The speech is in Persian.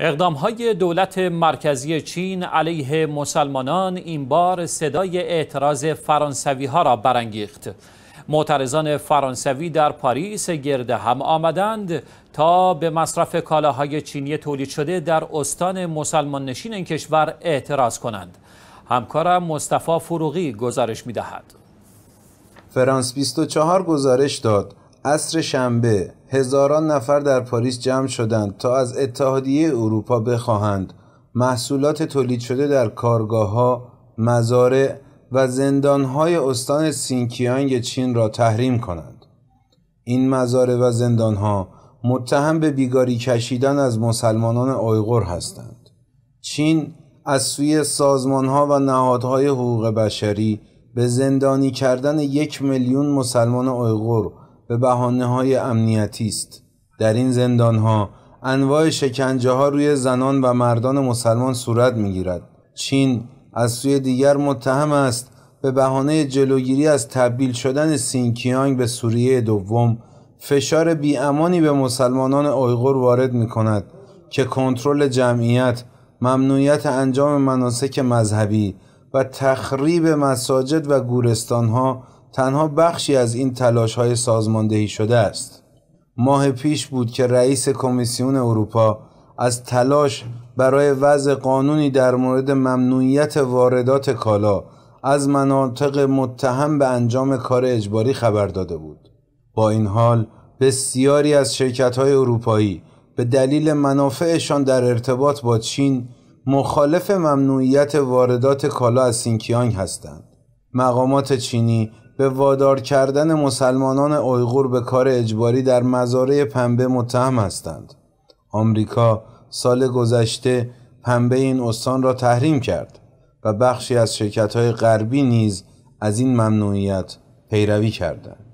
اقدام های دولت مرکزی چین علیه مسلمانان این بار صدای اعتراض فرانسوی ها را برانگیخت. معترضان فرانسوی در پاریس گرد هم آمدند تا به مصرف کالاهای چینی تولید شده در استان مسلمان نشین این کشور اعتراض کنند. همکارم مصطفی فروغی گزارش می دهد. فرانس 24 گزارش داد عصر شنبه هزاران نفر در پاریس جمع شدند تا از اتحادیه اروپا بخواهند محصولات تولید شده در کارگاه ها، مزارع و زندانهای استان سینکیانگ چین را تحریم کنند. این مزارع و زندانها متهم به بیگاری کشیدن از مسلمانان آیغور هستند. چین از سوی سازمانها و نهادهای حقوق بشری به زندانی کردن یک میلیون مسلمان آیغور به بحانه های امنیتی است. در این زندان ها انواع شکنجه ها روی زنان و مردان مسلمان صورت می گیرد چین از سوی دیگر متهم است به بهانه جلوگیری از تبدیل شدن سینکیانگ به سوریه دوم. فشار بیامانی به مسلمانان اویغور وارد می کند که کنترل جمعیت ممنوعیت انجام مناسک مذهبی و تخریب مساجد و گورستان ها تنها بخشی از این تلاش های سازماندهی شده است. ماه پیش بود که رئیس کمیسیون اروپا از تلاش برای وضع قانونی در مورد ممنوعیت واردات کالا از مناطق متهم به انجام کار اجباری خبر داده بود. با این حال بسیاری از شرکت های اروپایی به دلیل منافعشان در ارتباط با چین مخالف ممنوعیت واردات کالا از سینکیانگ هستند. مقامات چینی به وادار کردن مسلمانان اویغور به کار اجباری در مزارع پنبه متهم هستند. آمریکا سال گذشته پنبه این استان را تحریم کرد و بخشی از شرکت های غربی نیز از این ممنوعیت پیروی کردند.